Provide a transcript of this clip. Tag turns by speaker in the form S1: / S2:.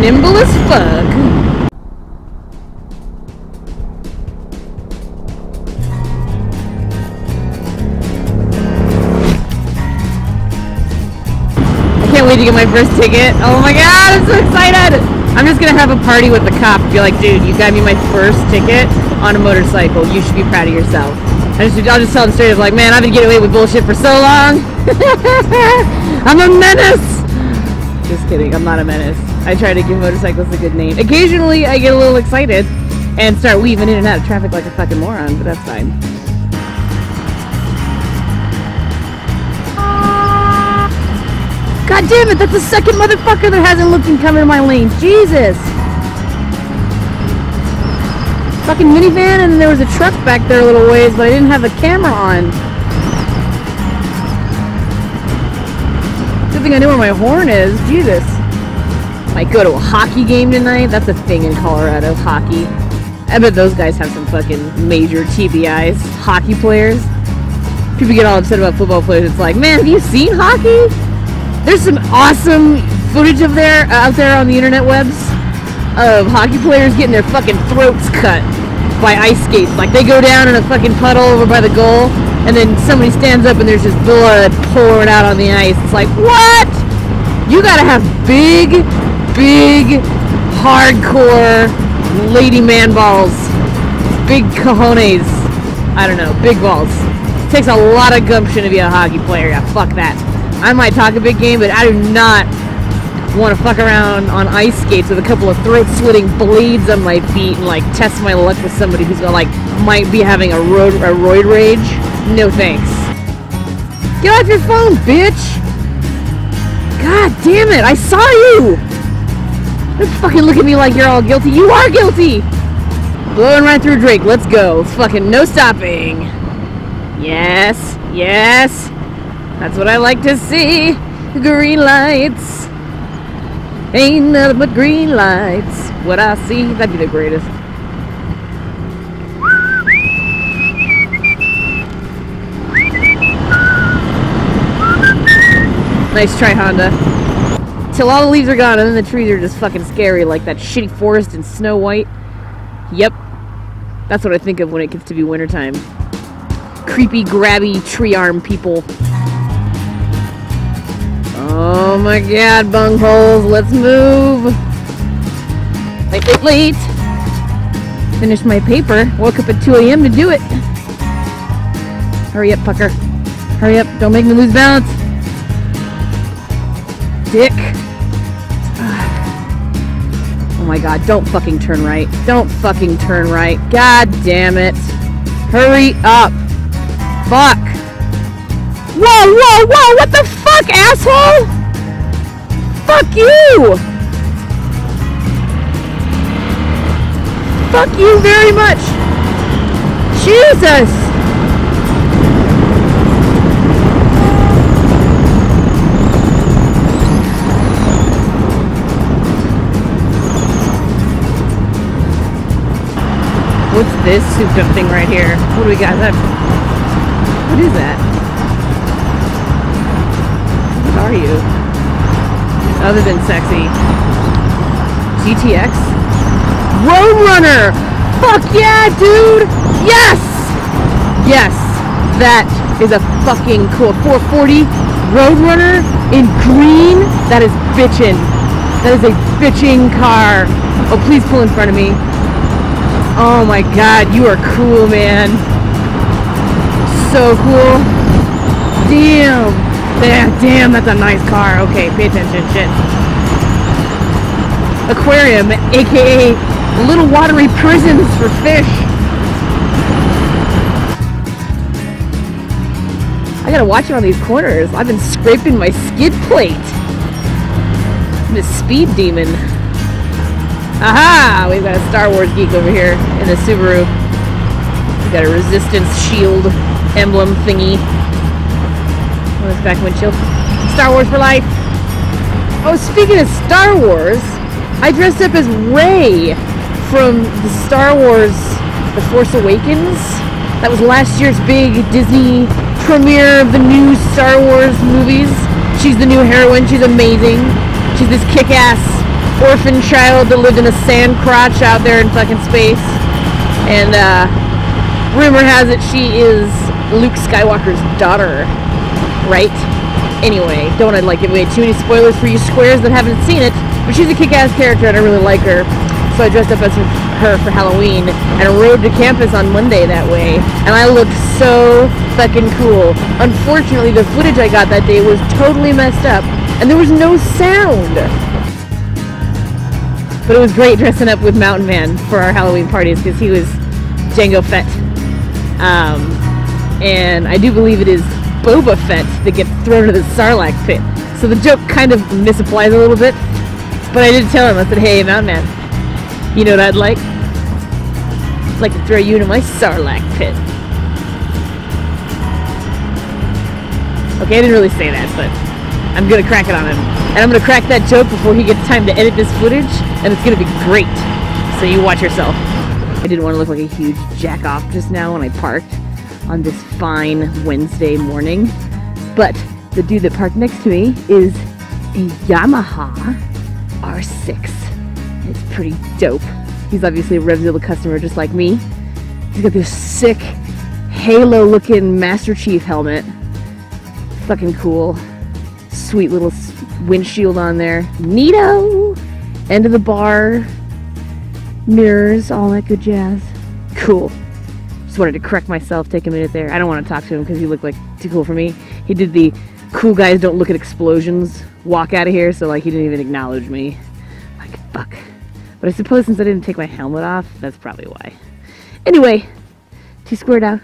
S1: nimble as fuck. I can't wait to get my first ticket. Oh my god, I'm so excited! I'm just gonna have a party with the cop. Be like, dude, you got me my first ticket on a motorcycle. You should be proud of yourself. I just, I'll just tell him straight up, like, man, I've been getting away with bullshit for so long. I'm a menace. Just kidding. I'm not a menace. I try to give motorcycles a good name. Occasionally, I get a little excited and start weaving in and out of traffic like a fucking moron, but that's fine. God damn it, that's the second motherfucker that hasn't looked and come in my lane. Jesus. Fucking minivan and there was a truck back there a little ways, but I didn't have a camera on. Thing I know where my horn is. Jesus. Might go to a hockey game tonight. That's a thing in Colorado, hockey. I bet those guys have some fucking major TBIs. Hockey players. People get all upset about football players. It's like, man, have you seen hockey? There's some awesome footage of there uh, out there on the internet webs of hockey players getting their fucking throats cut by ice skates. Like they go down in a fucking puddle over by the goal, and then somebody stands up and there's just blood pouring out on the ice. It's like what? You gotta have big, big, hardcore lady man balls, big cojones. I don't know, big balls. takes a lot of gumption to be a hockey player. Yeah, fuck that. I might talk a big game, but I do not want to fuck around on ice skates with a couple of throat slitting blades on my feet and like test my luck with somebody who's gonna like might be having a road a roid rage. No thanks. Get off your phone, bitch! God damn it! I saw you. Don't fucking look at me like you're all guilty. You are guilty. Blowing right through Drake. Let's go. Fucking no stopping. Yes. Yes. That's what I like to see. Green lights. Ain't nothing but green lights. What I see, that'd be the greatest. Nice try, Honda. Till all the leaves are gone and then the trees are just fucking scary like that shitty forest in Snow White. Yep. That's what I think of when it gets to be wintertime. Creepy, grabby tree arm people. Oh my god, bung holes, let's move. Late, late, late. Finished my paper. Woke up at 2 a.m. to do it. Hurry up, pucker. Hurry up, don't make me lose balance. Dick. Ah. Oh my god, don't fucking turn right. Don't fucking turn right. God damn it. Hurry up. Fuck. Whoa, whoa, whoa, what the fuck, asshole? Fuck you! Fuck you very much! Jesus! What's this souped up thing right here? What do we got? What is that? You? Other than sexy. GTX? Roadrunner! Fuck yeah, dude! Yes! Yes! That is a fucking cool 440 Roadrunner in green. That is bitchin'. That is a bitching car. Oh, please pull in front of me. Oh my god, you are cool, man. So cool. Damn. Yeah, damn, that's a nice car. Okay, pay attention, shit. Aquarium, aka little watery prisons for fish. I gotta watch on these corners. I've been scraping my skid plate. I'm a speed demon. Aha! We've got a Star Wars geek over here in the Subaru. We've got a resistance shield emblem thingy this back windshield. Star Wars for life. Oh, speaking of Star Wars, I dressed up as Rey from the Star Wars The Force Awakens. That was last year's big Disney premiere of the new Star Wars movies. She's the new heroine. She's amazing. She's this kick-ass orphan child that lived in a sand crotch out there in fucking space. And uh, rumor has it she is Luke Skywalker's daughter, right? Anyway, don't I like give away too many spoilers for you squares that haven't seen it, but she's a kick-ass character and I really like her. So I dressed up as her for Halloween and rode to campus on Monday that way. And I looked so fucking cool. Unfortunately, the footage I got that day was totally messed up and there was no sound. But it was great dressing up with Mountain Man for our Halloween parties because he was Jango Fett. Um, and I do believe it is Boba Fett that gets thrown to the Sarlacc pit. So the joke kind of misapplies a little bit. But I did tell him, I said, hey, Mountain Man, you know what I'd like? I'd like to throw you into my Sarlacc pit. Okay, I didn't really say that, but I'm gonna crack it on him. And I'm gonna crack that joke before he gets time to edit this footage, and it's gonna be great. So you watch yourself. I didn't want to look like a huge jack off just now when I parked on this fine Wednesday morning. But the dude that parked next to me is a Yamaha R6. It's pretty dope. He's obviously a Revzilla customer just like me. He's got this sick halo looking Master Chief helmet. Fucking cool. Sweet little windshield on there. Neato! End of the bar. Mirrors, all that good jazz. Cool. Just wanted to correct myself, take a minute there. I don't want to talk to him because he looked like too cool for me. He did the cool guys don't look at explosions walk out of here, so like he didn't even acknowledge me. Like, fuck. But I suppose since I didn't take my helmet off, that's probably why. Anyway, T squared out.